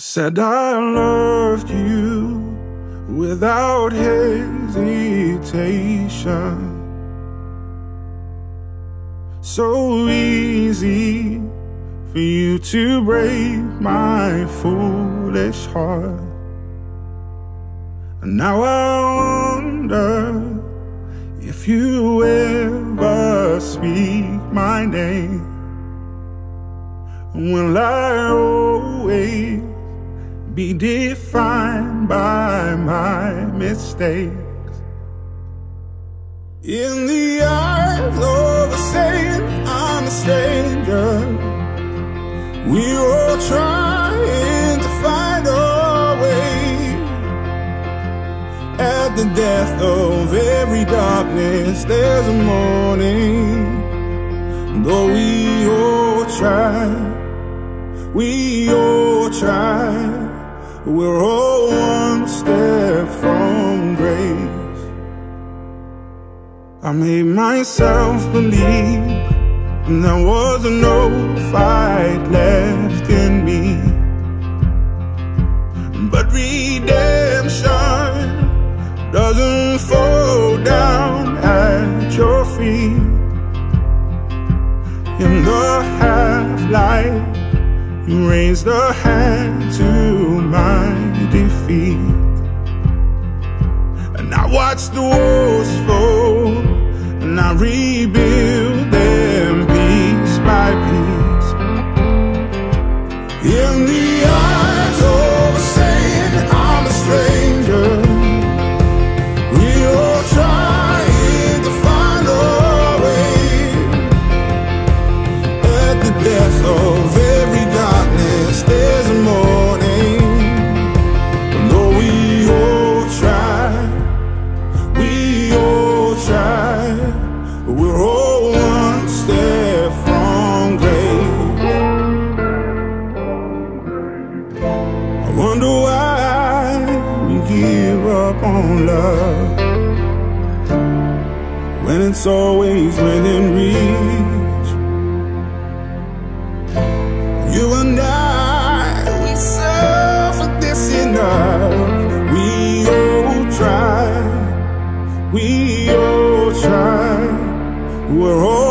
Said I loved you without hesitation. So easy for you to break my foolish heart. And now I wonder if you ever speak my name. Will I always be defined by my mistakes. In the eyes of a saint, I'm a stranger. We're all trying to find our way. At the death of every darkness, there's a morning. Though we all try, we all try. We're all one step from grace. I made myself believe there was no fight left in me. But redemption doesn't fall down at your feet. In the half light, you raised a hand to my defeat. And I watched the walls fall And I rebuild We're all one step from grace. I wonder why we give up on love. When it's always within reach We're all